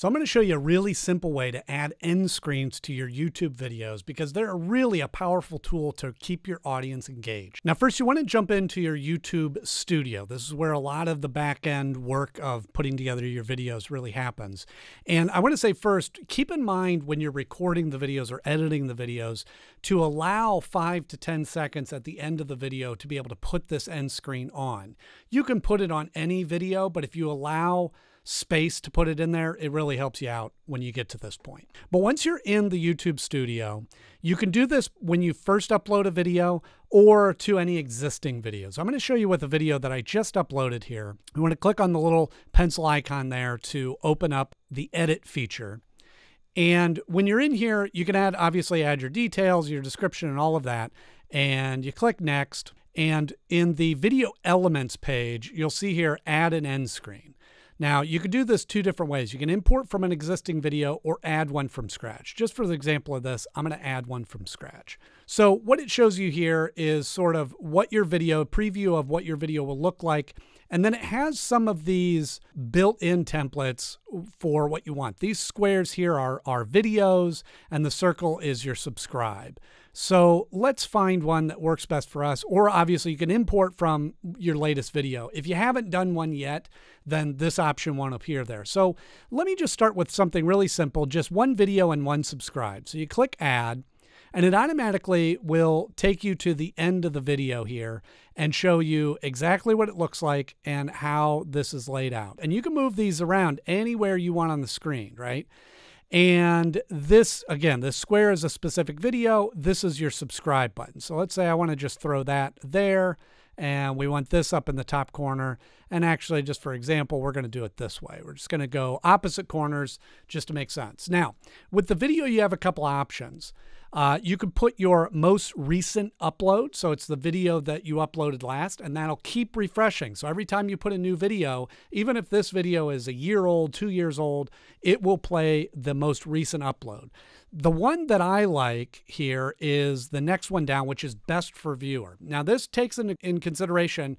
So I'm going to show you a really simple way to add end screens to your YouTube videos because they're really a powerful tool to keep your audience engaged. Now, first you want to jump into your YouTube studio. This is where a lot of the back end work of putting together your videos really happens. And I want to say first, keep in mind when you're recording the videos or editing the videos to allow five to 10 seconds at the end of the video to be able to put this end screen on. You can put it on any video, but if you allow space to put it in there, it really helps you out when you get to this point. But once you're in the YouTube studio, you can do this when you first upload a video or to any existing videos. I'm going to show you with a video that I just uploaded here. You want to click on the little pencil icon there to open up the edit feature. And when you're in here, you can add obviously add your details, your description, and all of that. And you click next. And in the video elements page, you'll see here add an end screen. Now, you could do this two different ways. You can import from an existing video or add one from scratch. Just for the example of this, I'm going to add one from scratch. So what it shows you here is sort of what your video, preview of what your video will look like. And then it has some of these built-in templates for what you want. These squares here are, are videos and the circle is your subscribe. So let's find one that works best for us. Or obviously, you can import from your latest video. If you haven't done one yet, then this option won't appear there. So let me just start with something really simple just one video and one subscribe. So you click add, and it automatically will take you to the end of the video here and show you exactly what it looks like and how this is laid out. And you can move these around anywhere you want on the screen, right? And this, again, the square is a specific video. This is your subscribe button. So let's say I want to just throw that there and we want this up in the top corner. And actually, just for example, we're going to do it this way. We're just going to go opposite corners just to make sense. Now, with the video, you have a couple options. Uh, you can put your most recent upload. So it's the video that you uploaded last, and that'll keep refreshing. So every time you put a new video, even if this video is a year old, two years old, it will play the most recent upload. The one that I like here is the next one down, which is best for viewer. Now, this takes in consideration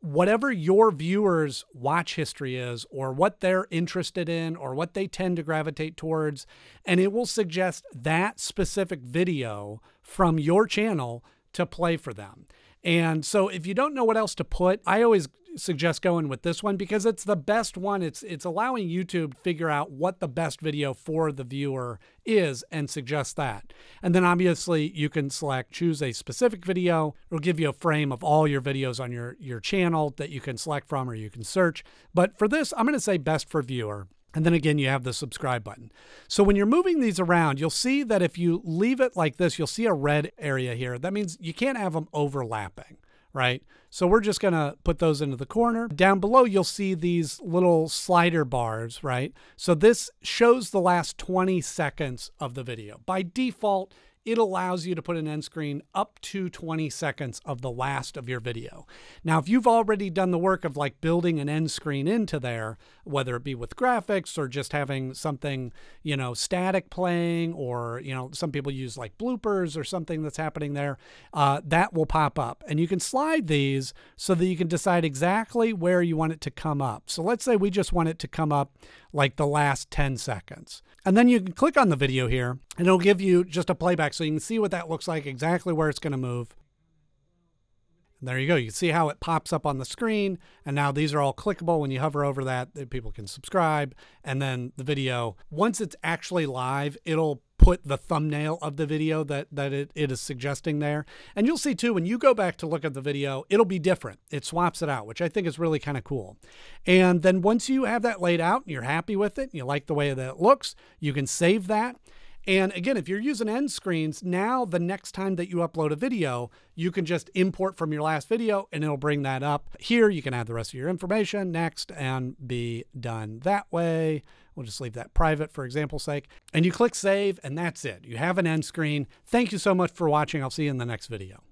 whatever your viewers' watch history is, or what they're interested in, or what they tend to gravitate towards, and it will suggest that specific video from your channel to play for them. And so if you don't know what else to put, I always suggest going with this one because it's the best one. It's it's allowing YouTube to figure out what the best video for the viewer is and suggest that. And then obviously you can select choose a specific video. It'll give you a frame of all your videos on your your channel that you can select from or you can search. But for this, I'm going to say best for viewer. And then again, you have the subscribe button. So when you're moving these around, you'll see that if you leave it like this, you'll see a red area here. That means you can't have them overlapping, right? So we're just going to put those into the corner. Down below, you'll see these little slider bars, right? So this shows the last 20 seconds of the video. By default, it allows you to put an end screen up to 20 seconds of the last of your video. Now, if you've already done the work of like building an end screen into there, whether it be with graphics or just having something, you know, static playing, or, you know, some people use like bloopers or something that's happening there, uh, that will pop up. And you can slide these so that you can decide exactly where you want it to come up. So let's say we just want it to come up like the last 10 seconds. And then you can click on the video here and it'll give you just a playback so you can see what that looks like, exactly where it's going to move. And there you go. You see how it pops up on the screen. And now these are all clickable. When you hover over that, people can subscribe. And then the video, once it's actually live, it'll put the thumbnail of the video that, that it, it is suggesting there. And you'll see too, when you go back to look at the video, it'll be different. It swaps it out, which I think is really kind of cool. And then once you have that laid out and you're happy with it, and you like the way that it looks, you can save that. And again, if you're using end screens, now the next time that you upload a video, you can just import from your last video and it'll bring that up. Here, you can add the rest of your information next and be done that way. We'll just leave that private for example's sake. And you click save and that's it. You have an end screen. Thank you so much for watching. I'll see you in the next video.